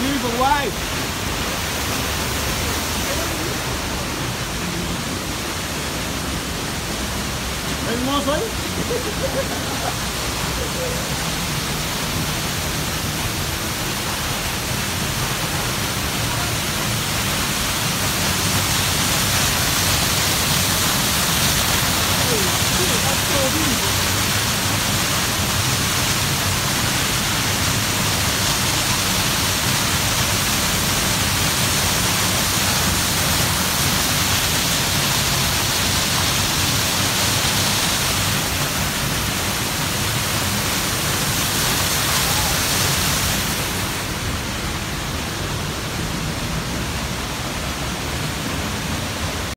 move away. Who was?